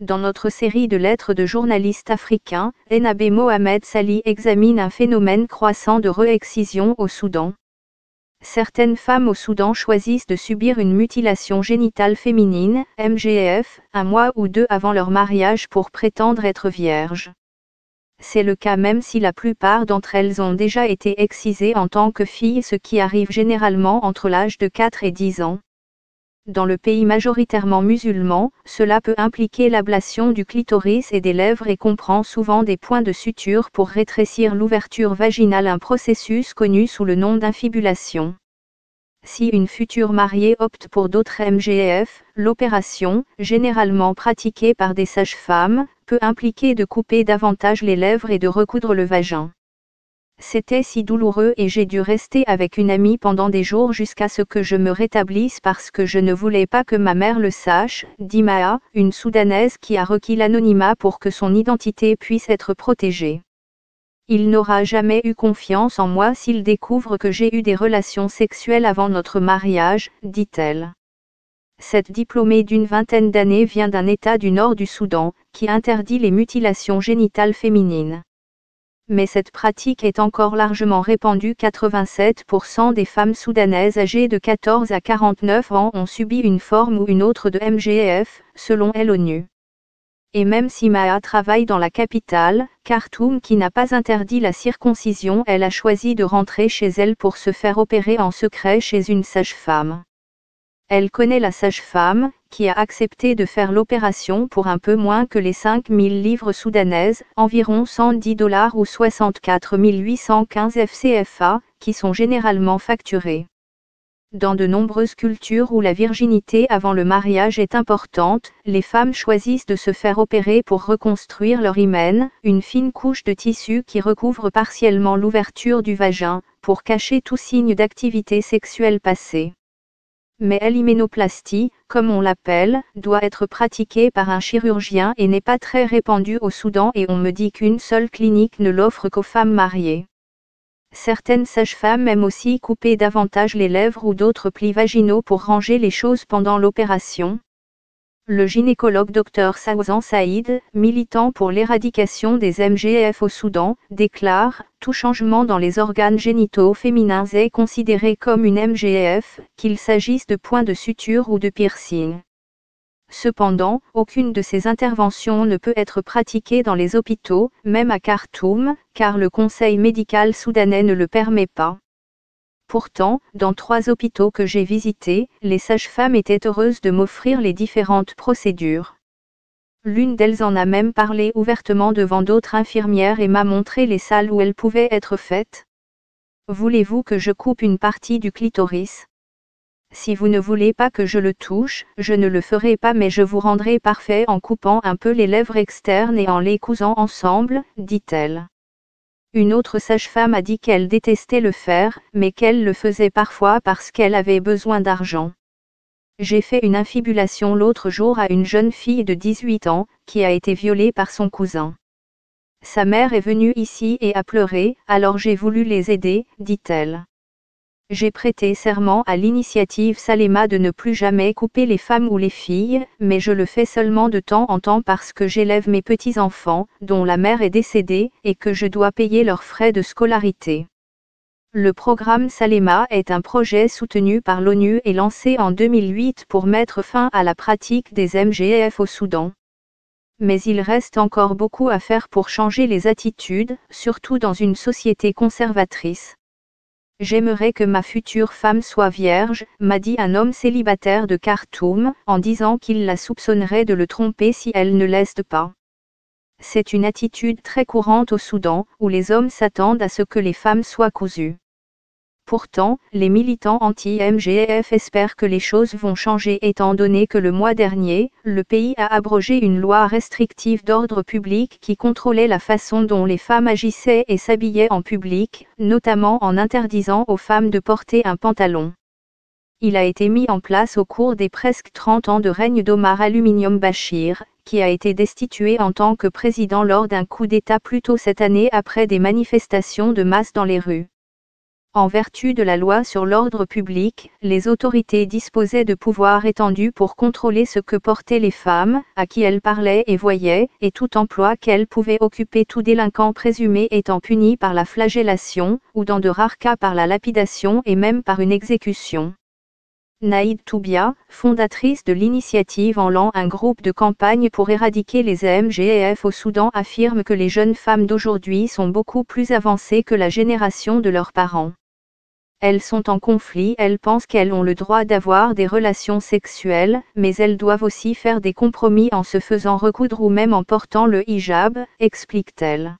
Dans notre série de lettres de journalistes africains, Enabé Mohamed Sali examine un phénomène croissant de réexcision au Soudan. Certaines femmes au Soudan choisissent de subir une mutilation génitale féminine, MGF, un mois ou deux avant leur mariage pour prétendre être vierges. C'est le cas même si la plupart d'entre elles ont déjà été excisées en tant que filles, ce qui arrive généralement entre l'âge de 4 et 10 ans. Dans le pays majoritairement musulman, cela peut impliquer l'ablation du clitoris et des lèvres et comprend souvent des points de suture pour rétrécir l'ouverture vaginale, un processus connu sous le nom d'infibulation. Si une future mariée opte pour d'autres MGF, l'opération, généralement pratiquée par des sages-femmes, peut impliquer de couper davantage les lèvres et de recoudre le vagin. C'était si douloureux et j'ai dû rester avec une amie pendant des jours jusqu'à ce que je me rétablisse parce que je ne voulais pas que ma mère le sache, dit Maa, une Soudanaise qui a requis l'anonymat pour que son identité puisse être protégée. Il n'aura jamais eu confiance en moi s'il découvre que j'ai eu des relations sexuelles avant notre mariage, dit-elle. Cette diplômée d'une vingtaine d'années vient d'un État du nord du Soudan, qui interdit les mutilations génitales féminines mais cette pratique est encore largement répandue. 87% des femmes soudanaises âgées de 14 à 49 ans ont subi une forme ou une autre de MGF, selon l'ONU. Et même si Maa travaille dans la capitale, Khartoum qui n'a pas interdit la circoncision, elle a choisi de rentrer chez elle pour se faire opérer en secret chez une sage-femme. Elle connaît la sage-femme, qui a accepté de faire l'opération pour un peu moins que les 5000 livres soudanaises, environ 110 dollars ou 64 815 FCFA, qui sont généralement facturés. Dans de nombreuses cultures où la virginité avant le mariage est importante, les femmes choisissent de se faire opérer pour reconstruire leur hymen, une fine couche de tissu qui recouvre partiellement l'ouverture du vagin, pour cacher tout signe d'activité sexuelle passée mais l'hyménoplastie, comme on l'appelle, doit être pratiquée par un chirurgien et n'est pas très répandue au Soudan et on me dit qu'une seule clinique ne l'offre qu'aux femmes mariées. Certaines sages-femmes aiment aussi couper davantage les lèvres ou d'autres plis vaginaux pour ranger les choses pendant l'opération, le gynécologue Dr Sawzan Saïd, militant pour l'éradication des MGF au Soudan, déclare Tout changement dans les organes génitaux féminins est considéré comme une MGF, qu'il s'agisse de points de suture ou de piercing. Cependant, aucune de ces interventions ne peut être pratiquée dans les hôpitaux, même à Khartoum, car le conseil médical soudanais ne le permet pas. Pourtant, dans trois hôpitaux que j'ai visités, les sages-femmes étaient heureuses de m'offrir les différentes procédures. L'une d'elles en a même parlé ouvertement devant d'autres infirmières et m'a montré les salles où elles pouvaient être faites. Voulez-vous que je coupe une partie du clitoris? Si vous ne voulez pas que je le touche, je ne le ferai pas mais je vous rendrai parfait en coupant un peu les lèvres externes et en les cousant ensemble, dit-elle. Une autre sage-femme a dit qu'elle détestait le faire, mais qu'elle le faisait parfois parce qu'elle avait besoin d'argent. J'ai fait une infibulation l'autre jour à une jeune fille de 18 ans, qui a été violée par son cousin. Sa mère est venue ici et a pleuré, alors j'ai voulu les aider, dit-elle. J'ai prêté serment à l'initiative Salema de ne plus jamais couper les femmes ou les filles, mais je le fais seulement de temps en temps parce que j'élève mes petits-enfants, dont la mère est décédée, et que je dois payer leurs frais de scolarité. Le programme Salema est un projet soutenu par l'ONU et lancé en 2008 pour mettre fin à la pratique des MGF au Soudan. Mais il reste encore beaucoup à faire pour changer les attitudes, surtout dans une société conservatrice. J'aimerais que ma future femme soit vierge, m'a dit un homme célibataire de Khartoum, en disant qu'il la soupçonnerait de le tromper si elle ne l'est pas. C'est une attitude très courante au Soudan, où les hommes s'attendent à ce que les femmes soient cousues. Pourtant, les militants anti-MGF espèrent que les choses vont changer étant donné que le mois dernier, le pays a abrogé une loi restrictive d'ordre public qui contrôlait la façon dont les femmes agissaient et s'habillaient en public, notamment en interdisant aux femmes de porter un pantalon. Il a été mis en place au cours des presque 30 ans de règne d'Omar Aluminium Bashir, qui a été destitué en tant que président lors d'un coup d'État plus tôt cette année après des manifestations de masse dans les rues. En vertu de la loi sur l'ordre public, les autorités disposaient de pouvoirs étendus pour contrôler ce que portaient les femmes, à qui elles parlaient et voyaient, et tout emploi qu'elles pouvaient occuper tout délinquant présumé étant puni par la flagellation, ou dans de rares cas par la lapidation et même par une exécution. Naïd Toubia, fondatrice de l'initiative en l'an un groupe de campagne pour éradiquer les MGF au Soudan affirme que les jeunes femmes d'aujourd'hui sont beaucoup plus avancées que la génération de leurs parents. Elles sont en conflit, elles pensent qu'elles ont le droit d'avoir des relations sexuelles, mais elles doivent aussi faire des compromis en se faisant recoudre ou même en portant le hijab, explique-t-elle.